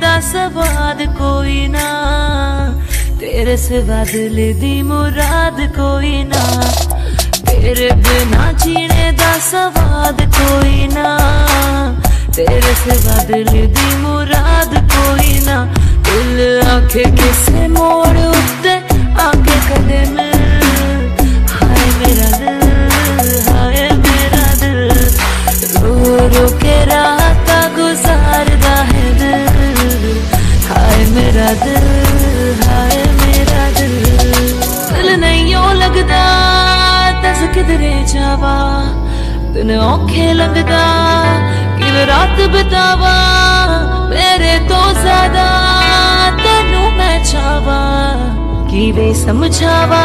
दा सवाद कोई ना तेरे सिवा दिल दी मुराद कोई ना तेरे बिना जीने दा सवाद कोई ना तेरे सिवा दिल दी मुराद कोई ना दिल आखे किसे मोड़ उत्ते आके कदे मिल हाय मेरा दिल हाय मेरा दिल रो रो के रात दिल हाय मेरा दिल। दिल नहीं ओ लगदा तस किधरे जावा। दिन औखे लगदा कि रात बितावा। मेरे तो ज़्यादा तेनू मैं चावा। कि वे समझावा